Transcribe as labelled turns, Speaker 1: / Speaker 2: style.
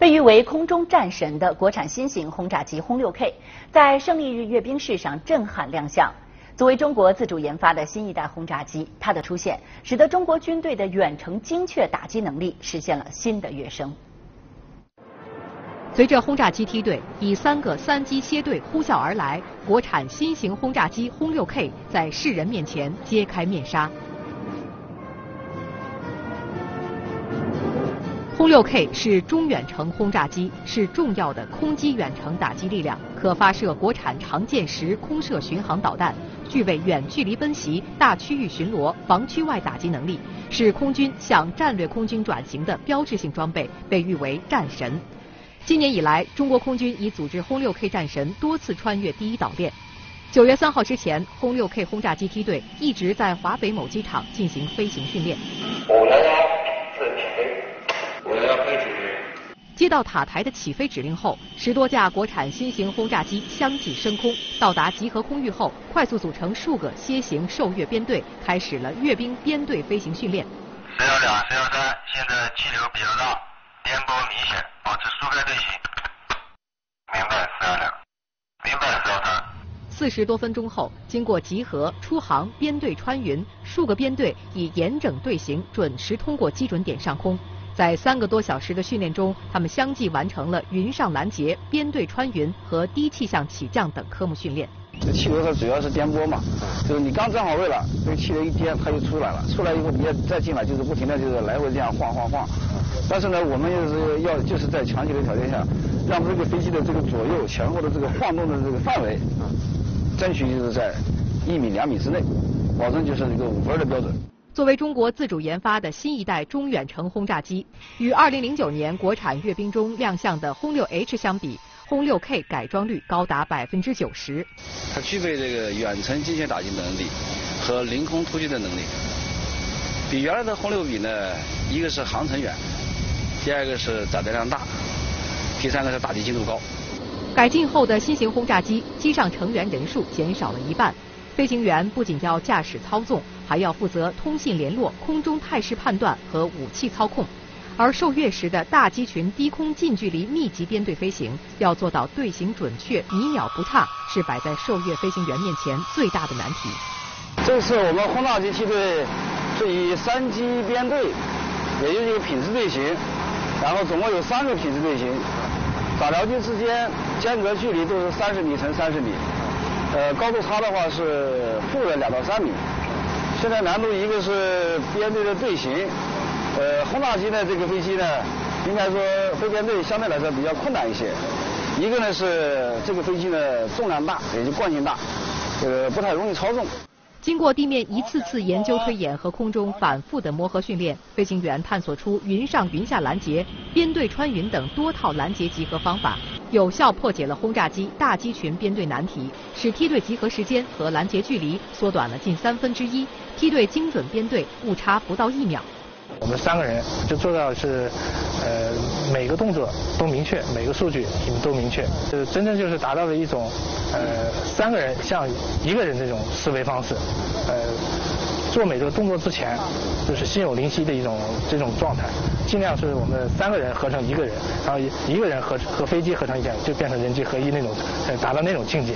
Speaker 1: 被誉为空中战神的国产新型轰炸机轰六 K，在胜利日阅兵式上震撼亮相。作为中国自主研发的新一代轰炸机，它的出现使得中国军队的远程精确打击能力实现了新的跃升。
Speaker 2: 随着轰炸机梯队以三个三机蝎队呼啸而来，国产新型轰炸机轰六 K 在世人面前揭开面纱。轰六 K 是中远程轰炸机，是重要的空基远程打击力量，可发射国产长剑十空射巡航导弹，具备远距离奔袭、大区域巡逻、防区外打击能力，是空军向战略空军转型的标志性装备，被誉为战神。今年以来，中国空军已组织轰六 K 战神多次穿越第一岛链。九月三号之前，轰六 K 轰炸机梯队一直在华北某机场进行飞行训练。接到塔台的起飞指令后，十多架国产新型轰炸机相继升空，到达集合空域后，快速组成数个楔形受阅编队，开始了阅兵编队飞行训练。
Speaker 3: 十幺两、十幺三，现在气流比较大，颠簸明显，保持疏开队形。明白，十幺两。明白，十幺三。
Speaker 2: 四十多分钟后，经过集合、出航、编队穿云，数个编队以严整队形准时通过基准点上空。在三个多小时的训练中，他们相继完成了云上拦截、编队穿云和低气象起降等科目训练。
Speaker 4: 这气流它主要是颠簸嘛，就是你刚站好位了，这个气流一颠，它就出来了。出来以后你要再进来，就是不停的就是来回这样晃晃晃。但是呢，我们就是要就是在强气流条件下，让这个飞机的这个左右前后的这个晃动的这个范围，争取就是在一米两米之内，保证就是一个五分的标准。
Speaker 2: 作为中国自主研发的新一代中远程轰炸机，与2009年国产阅兵中亮相的轰六 H 相比，轰六 K 改装率高达百分之九十。
Speaker 4: 它具备这个远程精确打击能力和凌空突击的能力，比原来的轰六比呢，一个是航程远，第二个是载弹量大，第三个是打击精度高。
Speaker 2: 改进后的新型轰炸机，机上成员人数减少了一半。飞行员不仅要驾驶操纵，还要负责通信联络、空中态势判断和武器操控。而受阅时的大机群低空近距离密集编队飞行，要做到队形准确、米秒不差，是摆在受阅飞行员面前最大的难题。
Speaker 4: 这次我们轰炸机梯队是以三机编队，也就是一个品质队形，然后总共有三个品质队形，打僚机之间间隔距离都是三十米乘三十米。呃，高度差的话是负的两到三米。现在难度一个是编队的队形，呃，轰炸机呢这个飞机呢，应该说飞编队相对来说比较困难一些。一个呢是这个飞机呢重量大，也就惯性大，呃，不太容易操纵。
Speaker 2: 经过地面一次次研究推演和空中反复的磨合训练，飞行员探索出云上云下拦截、编队穿云等多套拦截集合方法，有效破解了轰炸机大机群编队难题，使梯队集合时间和拦截距离缩短了近三分之一，梯队精准编队误差不到一秒。
Speaker 5: 我们三个人就做到是，呃，每个动作都明确，每个数据你们都明确，就是真正就是达到了一种，呃，三个人像一个人这种思维方式，呃，做每个动作之前就是心有灵犀的一种这种状态，尽量是我们三个人合成一个人，然后一个人合和飞机合成一件，就变成人机合一那种，达到那种境界。